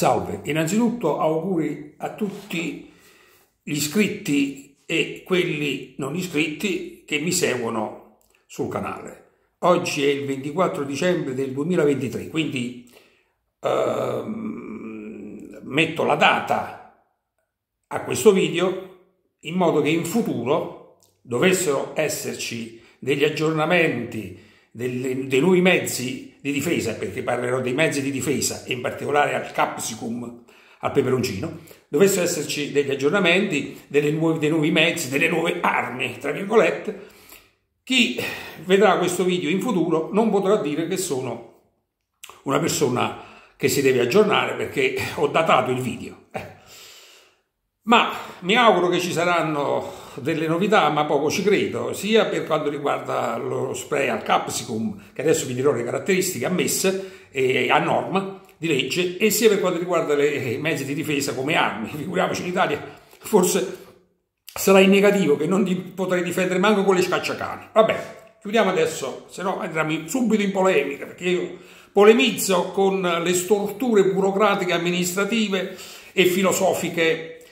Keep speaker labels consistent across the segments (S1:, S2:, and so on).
S1: Salve, innanzitutto auguri a tutti gli iscritti e quelli non iscritti che mi seguono sul canale. Oggi è il 24 dicembre del 2023, quindi ehm, metto la data a questo video in modo che in futuro dovessero esserci degli aggiornamenti delle, dei nuovi mezzi di difesa, perché parlerò dei mezzi di difesa e in particolare al capsicum, al peperoncino, dovessero esserci degli aggiornamenti nuove, dei nuovi mezzi, delle nuove armi, tra virgolette, chi vedrà questo video in futuro non potrà dire che sono una persona che si deve aggiornare perché ho datato il video. Eh. Ma mi auguro che ci saranno delle novità, ma poco ci credo, sia per quanto riguarda lo spray al capsicum, che adesso vi dirò le caratteristiche ammesse e a norma di legge, e sia per quanto riguarda i mezzi di difesa come armi. Figuriamoci in Italia, forse sarà in negativo che non potrei difendere manco con le scacciacani. Vabbè, chiudiamo adesso, se no entriamo subito in polemica, perché io polemizzo con le storture burocratiche amministrative e filosofiche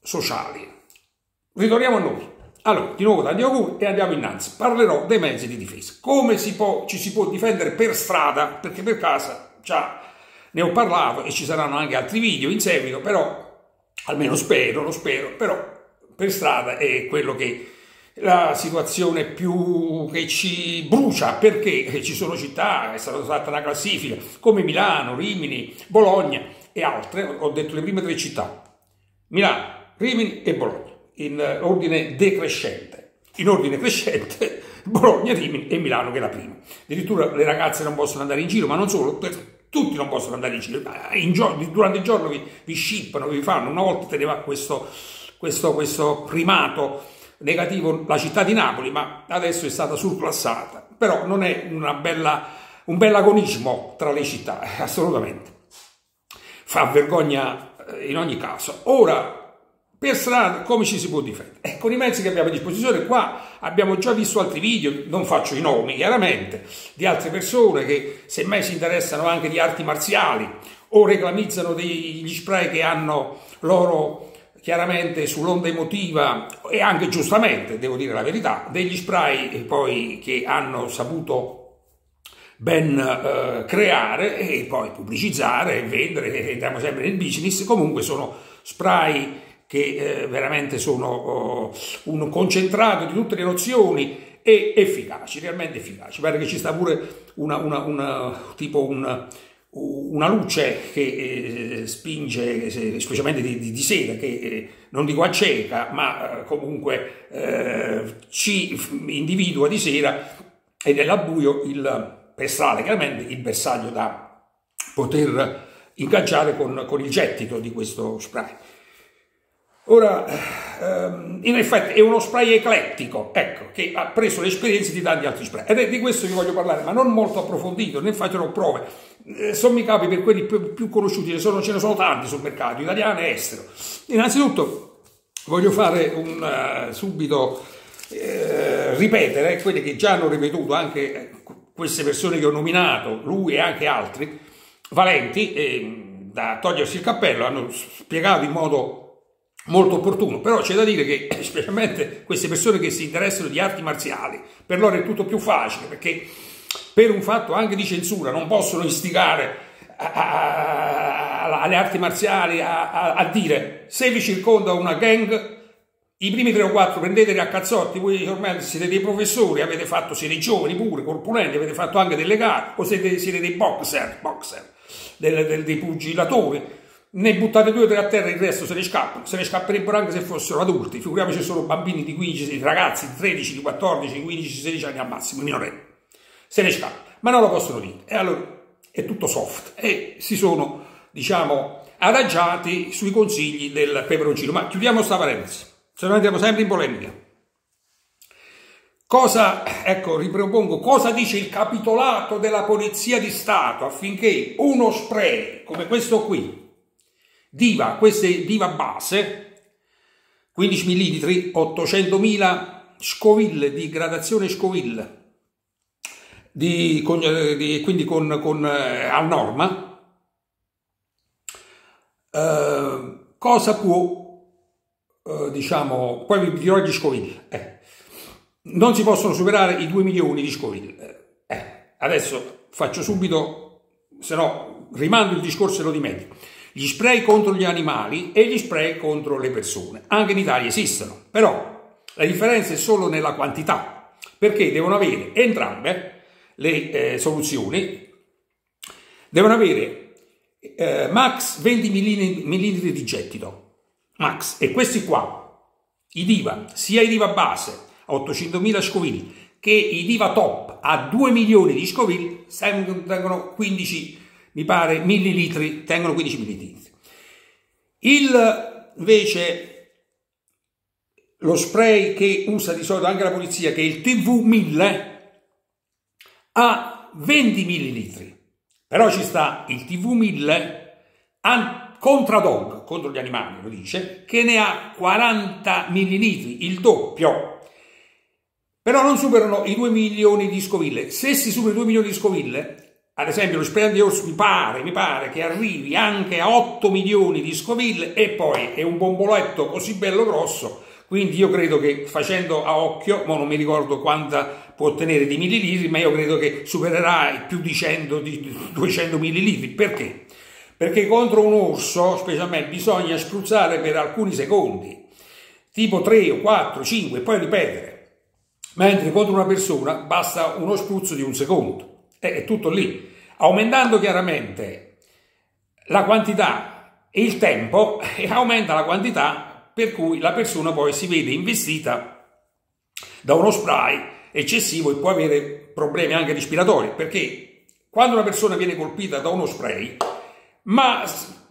S1: pseudo-sociali. Ritorniamo a noi. Allora, di nuovo tanti auguri e andiamo innanzi. Parlerò dei mezzi di difesa. Come si può, ci si può difendere per strada, perché per casa già ne ho parlato e ci saranno anche altri video in seguito, però almeno spero, lo spero, però per strada è quello che la situazione più che ci brucia perché ci sono città, è stata fatta una classifica come Milano, Rimini, Bologna e altre, ho detto le prime tre città, Milano, Rimini e Bologna, in ordine decrescente. In ordine crescente Bologna, Rimini e Milano che è la prima. Addirittura le ragazze non possono andare in giro, ma non solo, tutti non possono andare in giro, in giorno, durante il giorno vi, vi scippano, vi fanno, una volta teneva questo, questo, questo primato negativo la città di Napoli, ma adesso è stata surclassata, però non è bella, un bel agonismo tra le città, assolutamente. Fa vergogna eh, in ogni caso. Ora, per strada, come ci si può difendere? Eh, con i mezzi che abbiamo a disposizione, qua abbiamo già visto altri video, non faccio i nomi chiaramente, di altre persone che semmai si interessano anche di arti marziali o reclamizzano degli spray che hanno loro chiaramente sull'onda emotiva e anche giustamente, devo dire la verità, degli spray poi che hanno saputo ben eh, creare e poi pubblicizzare e vendere, entriamo sempre nel business, comunque sono spray che eh, veramente sono oh, un concentrato di tutte le nozioni e efficaci, realmente efficaci. Pare che ci sta pure una, una, una tipo un una luce che eh, spinge, specialmente di, di, di sera, che eh, non dico acceca, ma eh, comunque eh, ci individua di sera e nella buio il pestale, chiaramente il bersaglio da poter ingaggiare con, con il gettito di questo spray. Ora, ehm, in effetti è uno spray eclettico, ecco, che ha preso l'esperienza di tanti altri spray. Ed è di questo vi voglio parlare, ma non molto approfondito, ne farò prove. Eh, sommi capi per quelli più, più conosciuti, sono, ce ne sono tanti sul mercato, italiano e estero. Innanzitutto voglio fare un uh, subito eh, ripetere quelli che già hanno ripetuto anche eh, queste persone che ho nominato, lui e anche altri, valenti, eh, da togliersi il cappello, hanno spiegato in modo molto opportuno, però c'è da dire che specialmente queste persone che si interessano di arti marziali, per loro è tutto più facile, perché per un fatto anche di censura non possono istigare alle arti marziali a, a, a, dire se vi circonda una gang i primi tre o quattro prendeteli a cazzotti voi ormai siete dei professori avete fatto siete giovani pure corpulenti avete fatto anche delle gare o siete, siete dei boxer, boxer dei, dei, dei pugilatori ne buttate due o tre a terra, il resto se ne scappano, se ne scapperebbero anche se fossero adulti, figuriamoci solo bambini di 15, ragazzi di 13, di 14, di 15, 16 anni al massimo, minorenni, se ne scappano, ma non lo possono dire, e allora è tutto soft, e si sono, diciamo, adagiati sui consigli del peperoncino, ma chiudiamo sta parentesi, se no andiamo sempre in polemica. Cosa, ecco, ripropongo, cosa dice il capitolato della Polizia di Stato affinché uno spray come questo qui, Diva, queste Diva base, 15 mm, 800.000 scoville di gradazione scoville, di, con, di, quindi con, con, eh, a norma, eh, cosa può, eh, diciamo, poi vi dirò gli scovigli. Eh. Non si possono superare i 2 milioni di scovigli. Eh, adesso faccio subito, se no rimando il discorso e lo dimentico. Gli spray contro gli animali e gli spray contro le persone. Anche in Italia esistono, però la differenza è solo nella quantità, perché devono avere entrambe le eh, soluzioni, devono avere eh, max 20 millilitri di gettito, max, e questi qua, i diva, sia i diva base a 800.000 scovili che i diva top a 2 milioni di scovili tengono 15 mi pare millilitri, tengono 15 millilitri. Il, invece, lo spray che usa di solito anche la polizia, che è il TV1000, ha 20 millilitri. Però ci sta il TV1000 contra dog, contro gli animali, lo dice, che ne ha 40 millilitri, il doppio. Però non superano i 2 milioni di scoville. Se si supera i 2 milioni di scoville, ad esempio lo spray di orso mi pare, mi pare che arrivi anche a 8 milioni di scoville e poi è un bomboletto così bello grosso, quindi io credo che facendo a occhio, ma non mi ricordo quanta può ottenere di millilitri, ma io credo che supererà più di, 100, di 200 millilitri. Perché? Perché contro un orso, specialmente, bisogna spruzzare per alcuni secondi, tipo 3 o 4, 5 e poi ripetere. Mentre contro una persona basta uno spruzzo di un secondo. È tutto lì aumentando chiaramente la quantità e il tempo e aumenta la quantità per cui la persona poi si vede investita da uno spray eccessivo e può avere problemi anche respiratori perché quando una persona viene colpita da uno spray ma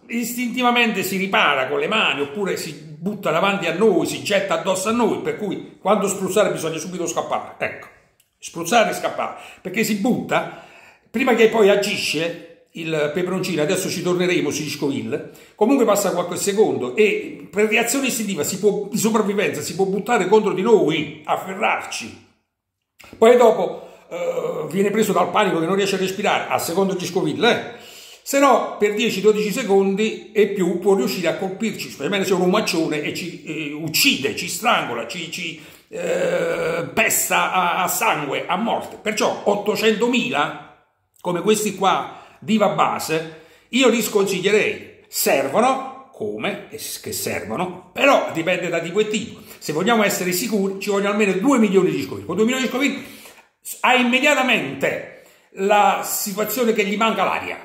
S1: istintivamente si ripara con le mani oppure si butta davanti a noi, si getta addosso a noi, per cui quando spruzzare bisogna subito scappare. Ecco, spruzzare e scappare, perché si butta Prima che poi agisce il peperoncino, adesso ci torneremo sugli scoville, comunque passa qualche secondo e per reazione istintiva può, di sopravvivenza si può buttare contro di noi, afferrarci. Poi dopo eh, viene preso dal panico che non riesce a respirare, a secondo scoville, eh? se no per 10-12 secondi e più può riuscire a colpirci, specialmente se è un omaccione e ci eh, uccide, ci strangola, ci, ci eh, pesta a, a sangue, a morte. Perciò 800.000 come questi qua diva base, io li sconsiglierei. Servono, come? Che servono, però dipende da tipo e tipo. Se vogliamo essere sicuri, ci vogliono almeno 2 milioni di scovili. Con 2 milioni di scovili ha immediatamente la situazione che gli manca l'aria.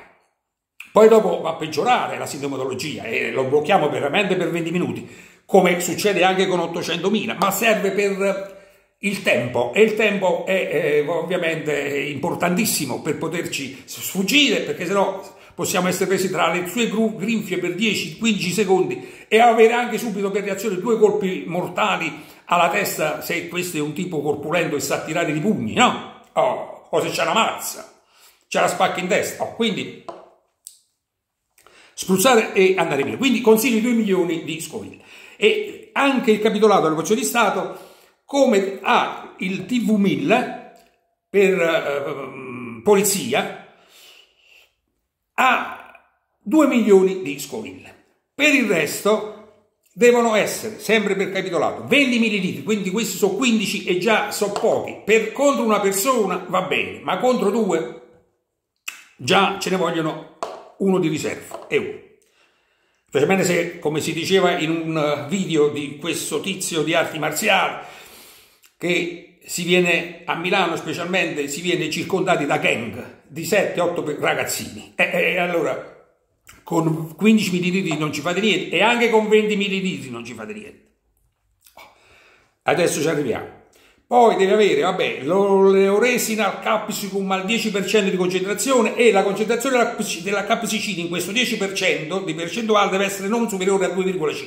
S1: Poi dopo va a peggiorare la sintomatologia e lo blocchiamo veramente per 20 minuti, come succede anche con 800.000, ma serve per il tempo e il tempo è eh, ovviamente importantissimo per poterci sfuggire perché sennò possiamo essere presi tra le sue grinfie per 10-15 secondi e avere anche subito per reazione due colpi mortali alla testa se questo è un tipo corpulento e sa tirare di pugni, no? Oh, o se c'è una mazza, c'è la spacca in testa. Oh, quindi spruzzare e andare via. Quindi consiglio 2 milioni di scoville. E anche il capitolato del Consiglio di Stato come ha il TV1000 per eh, polizia ha 2 milioni di scoville. Per il resto devono essere, sempre per capitolato, 20 millilitri, quindi questi sono 15 e già sono pochi. Per, contro una persona va bene, ma contro due già ce ne vogliono uno di riserva e uno. Specialmente se, come si diceva in un video di questo tizio di arti marziali, che si viene a Milano specialmente si viene circondati da gang di 7-8 ragazzini. E, e, allora con 15 millilitri non ci fate niente e anche con 20 millilitri non ci fate niente. Adesso ci arriviamo. Poi deve avere, vabbè, l'oresina al capsicum al 10% di concentrazione e la concentrazione della capsicina in questo 10% di percentuale deve essere non superiore a 2,5.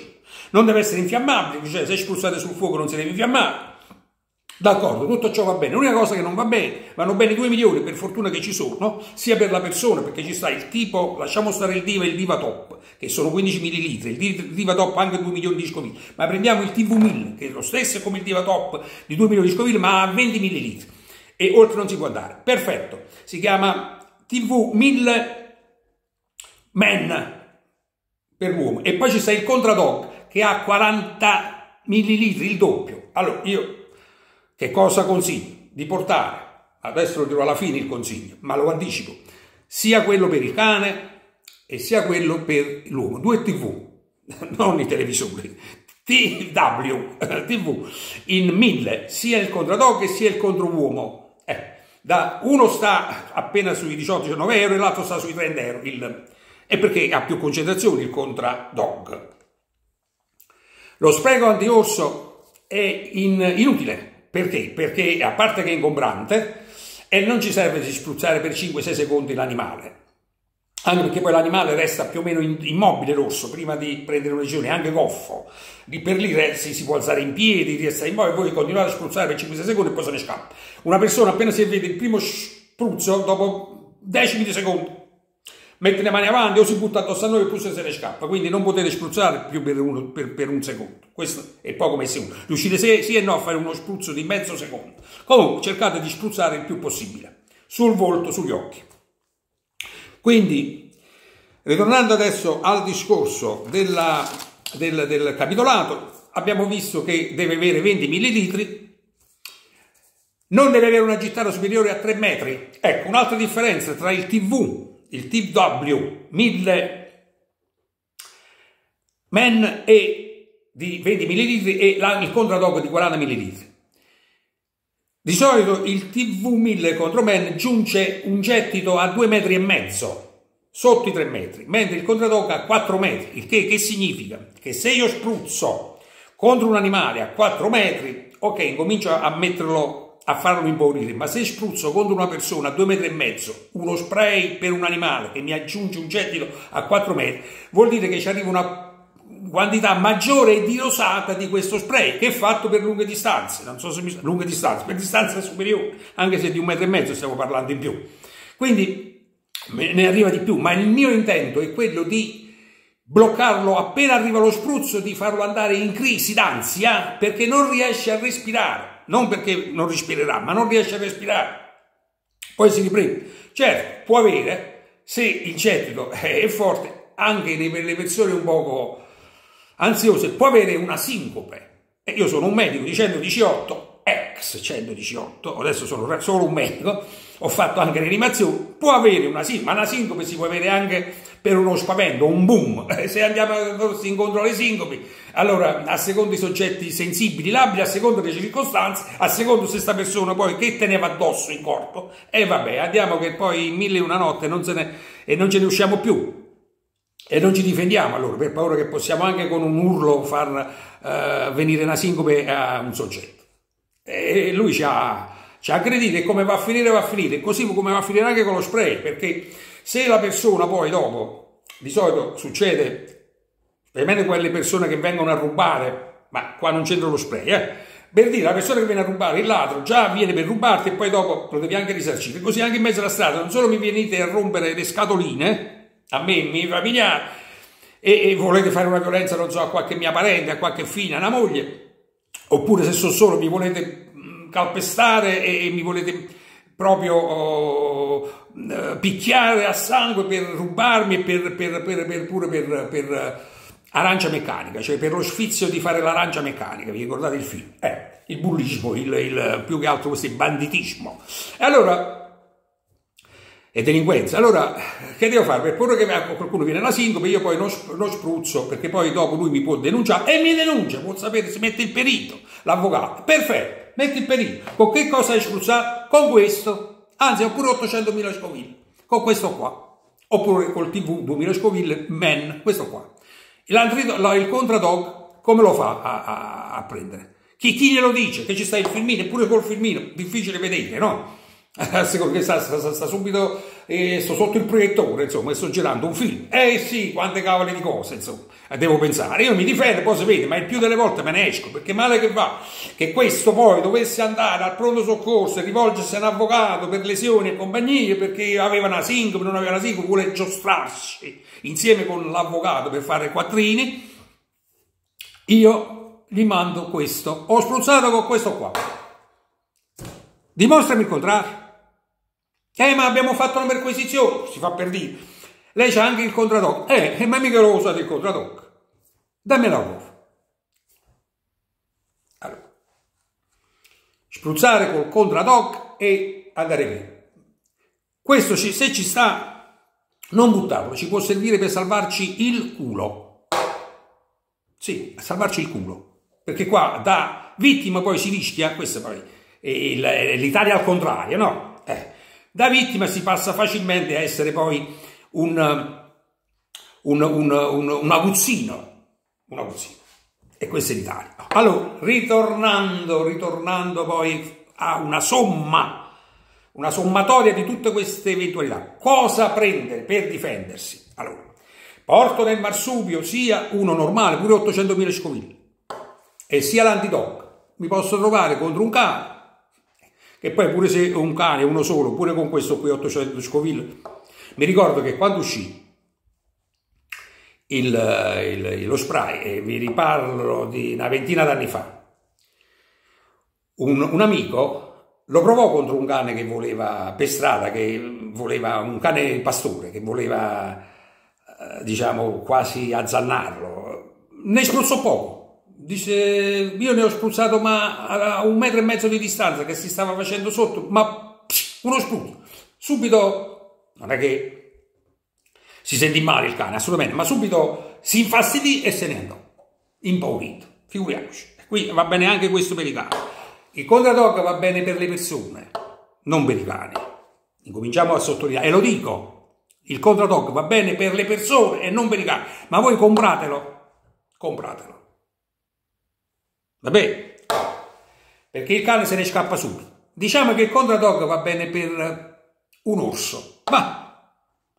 S1: Non deve essere infiammabile, cioè se spruzzate sul fuoco non si deve infiammare D'accordo, tutto ciò va bene. L'unica cosa che non va bene, vanno bene 2 milioni, per fortuna che ci sono, sia per la persona, perché ci sta il tipo, lasciamo stare il Diva e il Diva Top, che sono 15 millilitri, il Diva Top anche 2 milioni di scoville, ma prendiamo il TV1000, che è lo stesso come il Diva Top di 2 milioni di scoville, ma a 20 millilitri. E oltre non si può andare. Perfetto. Si chiama TV1000 Men per l'uomo e poi ci sta il Contradog che ha 40 millilitri, il doppio. Allora io che cosa consiglio? Di portare, adesso lo dirò alla fine il consiglio, ma lo anticipo, sia quello per il cane e sia quello per l'uomo, due tv, non i televisori, TW, TV, in mille, sia il contradog sia il controuomo. Eh, da, uno sta appena sui 18-19 euro e l'altro sta sui 30 euro, il, è perché ha più concentrazioni il contradog. Lo spreco anti-orso è in, inutile, perché? Perché a parte che è ingombrante e non ci serve di spruzzare per 5-6 secondi l'animale, anche perché poi l'animale resta più o meno immobile l'orso prima di prendere una decisione, anche goffo, lì per lì si, si può alzare in piedi, resta immobile, voi continuate a spruzzare per 5-6 secondi e poi se ne scappa. Una persona appena si vede il primo spruzzo, dopo decimi di secondo, mette le mani avanti o si butta addosso a noi e poi se ne scappa, quindi non potete spruzzare più per, uno, per, per un secondo, questo è poco messo uno, riuscite sì, sì e no a fare uno spruzzo di mezzo secondo, comunque cercate di spruzzare il più possibile, sul volto, sugli occhi. Quindi, ritornando adesso al discorso della, del, del capitolato, abbiamo visto che deve avere 20 millilitri, non deve avere una gittata superiore a 3 metri. Ecco, un'altra differenza tra il TV, il TW 1000 men e di 20 ml e il contradog di 40 ml. Di solito il TV1000 contro Men giunge un gettito a 2 metri e mezzo, sotto i 3 metri, mentre il contradoc a 4 metri, il che, che significa? Che se io spruzzo contro un animale a 4 metri, ok, comincio a metterlo a farlo impaurire, ma se spruzzo contro una persona a 2 metri e mezzo uno spray per un animale che mi aggiunge un gettito a 4 metri, vuol dire che ci arriva una quantità maggiore di rosata di questo spray che è fatto per lunghe distanze, non so se mi lunghe distanze, per distanze superiori, anche se di un metro e mezzo stiamo parlando in più. Quindi ne arriva di più, ma il mio intento è quello di bloccarlo appena arriva lo spruzzo, di farlo andare in crisi d'ansia perché non riesce a respirare, non perché non respirerà, ma non riesce a respirare. Poi si riprende. Certo, può avere, se il cetico è forte, anche nelle persone un poco ansiose, può avere una sincope. Io sono un medico di 118, ex 118, adesso sono solo un medico, ho fatto anche l'animazione, può avere una sincope, ma una sincope si può avere anche per uno spavento, un boom. Se andiamo incontro alle sincopi, allora a seconda dei soggetti sensibili, labili, a seconda delle circostanze, a seconda se questa persona poi che teneva addosso in corpo, e vabbè, andiamo che poi in mille e una notte non, ne, e non ce ne usciamo più e non ci difendiamo allora per paura che possiamo anche con un urlo far uh, venire una sincope a un soggetto. E lui ci ha, ci ha aggredito e come va a finire va a finire, così come va a finire anche con lo spray, perché se la persona poi dopo, di solito succede, specialmente quelle persone che vengono a rubare, ma qua non c'entra lo spray, eh, per dire la persona che viene a rubare il ladro già viene per rubarti e poi dopo lo devi anche risarcire, così anche in mezzo alla strada non solo mi venite a rompere le scatoline, a me, mi familiare, e, e, volete fare una violenza, non so, a qualche mia parente, a qualche figlia, a una moglie, oppure se sono solo mi volete mm, calpestare e, mi volete proprio oh, picchiare a sangue per rubarmi e per, per, per, pure per, per arancia meccanica, cioè per lo sfizio di fare l'arancia meccanica, vi ricordate il film? Eh, il bullismo, il, il, più che altro questo banditismo. E allora e delinquenza. Allora, che devo fare? Per paura che qualcuno viene alla sincope, io poi non, spruzzo, perché poi dopo lui mi può denunciare e mi denuncia, vuol sapere se mette il perito, l'avvocato. Perfetto, metti il perito. Con che cosa hai spruzzato? Con questo. Anzi, ho pure 800.000 scoville. Con questo qua. Oppure col TV 2000 scoville, men, questo qua. Il contradog, come lo fa a, a, a prendere? Chi, chi glielo dice? Che ci sta il filmino, eppure col filmino, difficile vedere, no? secondo che sta, sta, sta subito eh, sto sotto il proiettore insomma e sto girando un film. Eh sì quante cavole di cose insomma devo pensare. Io mi difendo poi si vede ma il più delle volte me ne esco perché male che va che questo poi dovesse andare al pronto soccorso e rivolgersi a un avvocato per lesioni e compagnie perché aveva una sincope non aveva una sincope vuole giostrarsi insieme con l'avvocato per fare quattrini. Io gli mando questo. Ho spruzzato con questo qua. Dimostrami il contrario. Eh, ma abbiamo fatto una perquisizione, si fa per dire. Lei c'ha anche il contradoc. Eh, ma mica lo usate il contradoc. Dammi la prova. Allora, spruzzare col contradoc e andare via. Questo, se ci sta, non buttarlo, ci può servire per salvarci il culo. Sì, a salvarci il culo. Perché qua da vittima poi si rischia, questo poi l'Italia al contrario, no? Eh, da vittima si passa facilmente a essere poi un, un, un, un, un aguzzino, un aguzzino. E questa è l'Italia. Allora, ritornando, ritornando poi a una somma, una sommatoria di tutte queste eventualità. Cosa prendere per difendersi? Allora, porto nel marsupio sia uno normale, pure 800.000 scovigli, e sia l'antidoc. Mi posso trovare contro un cane, che poi pure se un cane, uno solo, pure con questo qui 800 scoville, mi ricordo che quando uscì il, il, lo spray, e vi riparlo di una ventina d'anni fa, un, un, amico lo provò contro un cane che voleva per strada, che voleva un cane pastore, che voleva eh, diciamo quasi azzannarlo. Ne spruzzò poco. Dice, io ne ho spruzzato ma a un metro e mezzo di distanza che si stava facendo sotto, ma uno spruzzo. Subito non è che si sentì male il cane, assolutamente, ma subito si infastidì e se ne andò, impaurito, figuriamoci. Qui va bene anche questo per i cani. Il contradog va bene per le persone, non per i cani. Incominciamo a sottolineare, e lo dico, il contradog va bene per le persone e non per i cani, ma voi compratelo, compratelo. Va bene? Perché il cane se ne scappa subito. Diciamo che il contradog va bene per un orso, ma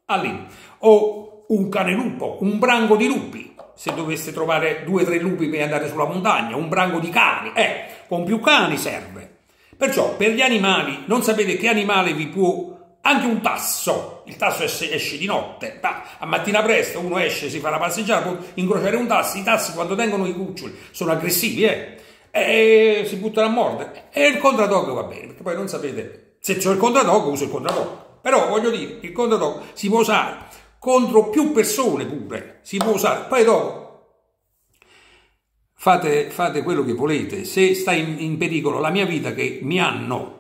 S1: all'inizio, o un cane lupo, un branco di lupi, se doveste trovare due o tre lupi per andare sulla montagna, un branco di cani, eh, con più cani serve. Perciò per gli animali, non sapete che animale vi può anche un tasso, il tasso esce, di notte, a mattina presto uno esce, si fa la passeggiata, può incrociare un tasso, i tassi quando tengono i cuccioli sono aggressivi, eh, e si buttano a mordere, e il contradog va bene, perché poi non sapete se c'è il contradog uso il contradog. Però voglio dire, il contradog si può usare contro più persone pure, si può usare. Poi dopo fate, fate quello che volete. Se sta in, in, pericolo la mia vita che mi hanno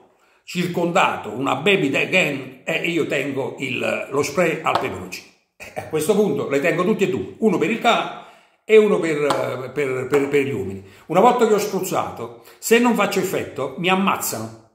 S1: circondato una baby gang e io tengo il, lo spray al peperoncino. A questo punto le tengo tutti e due, uno per il cane e uno per, per, per, per gli uomini. Una volta che ho spruzzato, se non faccio effetto, mi ammazzano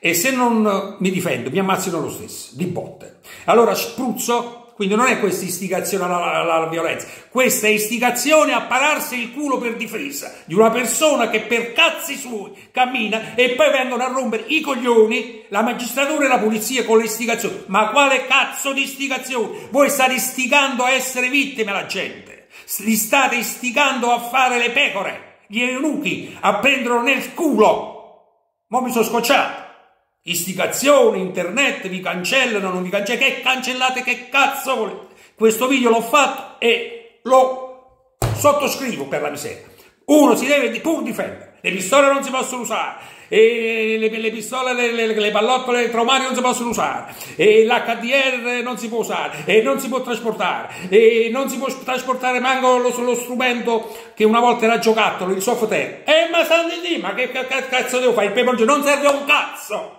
S1: e se non mi difendo mi ammazzino lo stesso, di botte. Allora spruzzo, quindi non è questa istigazione alla, alla, alla, violenza, questa è istigazione a pararsi il culo per difesa di una persona che per cazzi suoi cammina e poi vengono a rompere i coglioni la magistratura e la polizia con le istigazioni. Ma quale cazzo di istigazione? Voi state istigando a essere vittime la gente, li state istigando a fare le pecore, gli eunuchi, a prenderlo nel culo. Ma mi sono scocciato istigazione, internet, vi cancellano, non vi cancellano, che cancellate, che cazzo volete? Questo video l'ho fatto e lo sottoscrivo per la miseria. Uno si deve pur difendere, le pistole non si possono usare, e le, le pistole, le, le, le pallottole traumatiche non si possono usare, e l'HDR non si può usare, e non si può trasportare, e non si può trasportare manco lo, lo strumento che una volta era giocattolo, il software. Eh ma santi di, ma che, cazzo devo fare? Il peperoncino non serve un cazzo!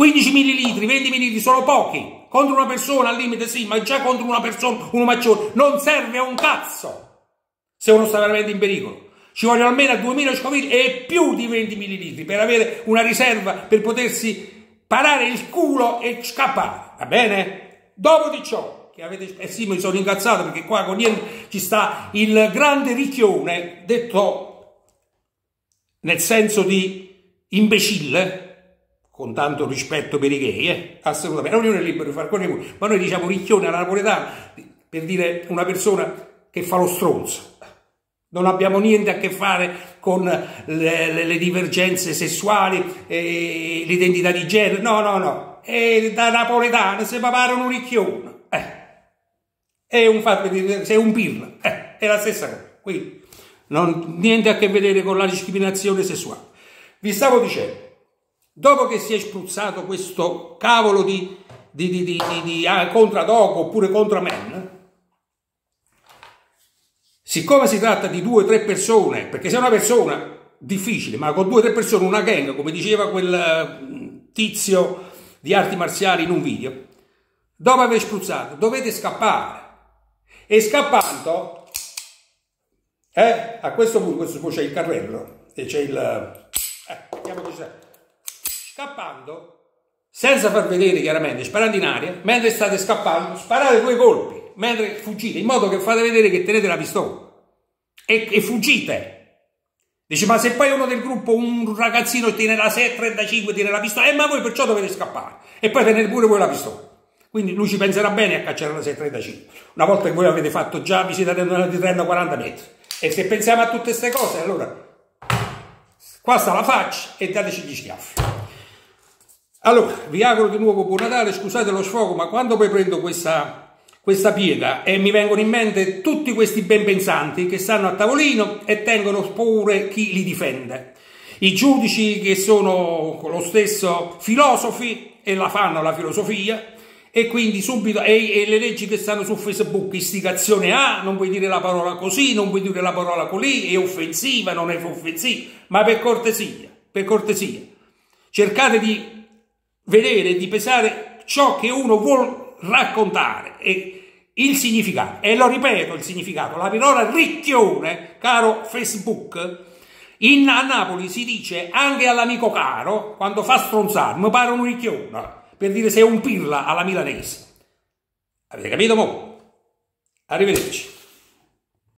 S1: 15 millilitri, 20 millilitri sono pochi. Contro una persona al limite sì, ma già contro una persona, uno maggiore, non serve un cazzo. Se uno sta veramente in pericolo. Ci vogliono almeno 2000 scovigli e più di 20 millilitri per avere una riserva per potersi parare il culo e scappare. Va bene? Dopo di ciò, che avete... Eh sì, mi sono incazzato perché qua con niente ci sta il grande ricchione, detto nel senso di imbecille, con tanto rispetto per i gay, eh? assolutamente, ognuno è libero di fare quello che vuole, ma noi diciamo ricchione alla napoletana per dire una persona che fa lo stronzo. Non abbiamo niente a che fare con le, le, le divergenze sessuali, eh, l'identità di genere, no, no, no. E da napoletano si pare un ricchione. Eh. È un fatto di sei un pirla, eh. è la stessa cosa. Quindi, non, niente a che vedere con la discriminazione sessuale. Vi stavo dicendo, Dopo che si è spruzzato questo cavolo di di, di, di, di, ah, contra dog oppure contra men, siccome si tratta di due o tre persone, perché se è una persona difficile, ma con due o tre persone, una gang, come diceva quel eh, tizio di arti marziali in un video, dopo aver spruzzato, dovete scappare. E scappando, eh, a questo punto, questo poi c'è il carrello e c'è il... Eh, vediamo cosa c'è. Scappando, senza far vedere chiaramente, sparando in aria, mentre state scappando, sparate due colpi, mentre fuggite, in modo che fate vedere che tenete la pistola. E, e fuggite. Dice, ma se poi uno del gruppo, un ragazzino tiene la 735, tiene la pistola, eh ma voi perciò dovete scappare. E poi tenete pure voi la pistola. Quindi lui ci penserà bene a cacciare la 735. Una volta che voi l'avete fatto già, vi siete andati di 30-40 metri. E se pensiamo a tutte queste cose, allora, qua sta la faccia e dateci gli schiaffi. Allora, vi auguro di nuovo buon Natale, scusate lo sfogo, ma quando poi prendo questa questa piega e mi vengono in mente tutti questi ben pensanti che stanno a tavolino e tengono pure chi li difende. I giudici che sono lo stesso filosofi e la fanno la filosofia e quindi subito e, e, le leggi che stanno su Facebook istigazione A non puoi dire la parola così non puoi dire la parola così è offensiva non è offensiva ma per cortesia per cortesia cercate di vedere di pesare ciò che uno vuole raccontare e il significato, e lo ripeto il significato, la parola ricchione, caro Facebook, in, a Napoli si dice anche all'amico caro, quando fa stronzare, mi pare un ricchione, per dire se è un pirla alla milanese. Avete capito mo? Arrivederci.